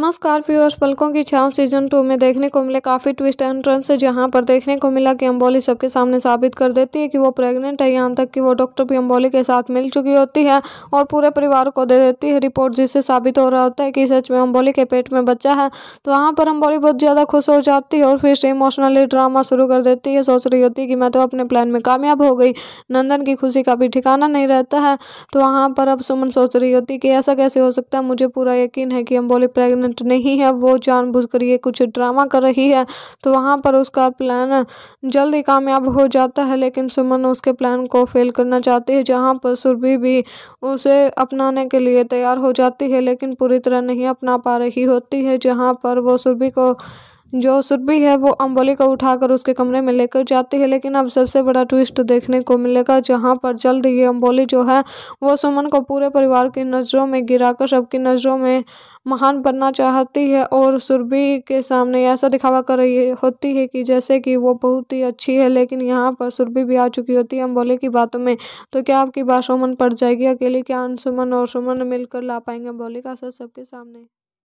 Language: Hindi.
नमस्कार व्यूअर्स पलकों की छाव सीज़न टू में देखने को मिले काफ़ी ट्विस्ट एंड टर्न्स जहाँ पर देखने को मिला कि अम्बोली सबके सामने साबित कर देती है कि वो प्रेग्नेंट है। यहाँ तक कि वो डॉक्टर भी अम्बोली के साथ मिल चुकी होती है और पूरे परिवार को दे देती है रिपोर्ट जिससे साबित हो रहा होता है कि सच में अम्बोली के पेट में बच्चा है। तो वहाँ पर अम्बोली बहुत ज़्यादा खुश हो जाती है और फिर से इमोशनली ड्रामा शुरू कर देती है। सोच रही होती है कि मैं तो अपने प्लान में कामयाब हो गई। नंदन की खुशी का भी ठिकाना नहीं रहता है। तो वहाँ पर अब सुमन सोच रही होती है कि ऐसा कैसे हो सकता है? मुझे पूरा यकीन है कि अम्बोली प्रेगनेंट प्रेग्नेंट नहीं है, वो जानबूझकर ये कुछ ड्रामा कर रही है तो वहाँ पर उसका प्लान जल्द ही कामयाब हो जाता है, लेकिन सुमन उसके प्लान को फेल करना चाहती है, जहाँ पर सुरभि भी उसे अपनाने के लिए तैयार हो जाती है, लेकिन पूरी तरह नहीं अपना पा रही होती है, जहाँ पर वो सुरभि को जो सुरभि है, वो अम्बोली को उठाकर उसके कमरे में लेकर जाती है। लेकिन अब सबसे बड़ा ट्विस्ट देखने को मिलेगा, जहाँ पर जल्द ये अम्बोली जो है, वो सुमन को पूरे परिवार की नज़रों में गिराकर सबकी नज़रों में महान बनना चाहती है और सुरभि के सामने ऐसा दिखावा कर रही होती है कि जैसे कि वो बहुत ही अच्छी है, लेकिन यहाँ पर सुरभि भी आ चुकी होती है अम्बोली की बातों में। तो क्या आपकी बात सुमन पड़ जाएगी? अकेले क्या सुमन और सुमन मिलकर ला पाएँगे अम्बोली का असर सबके सामने?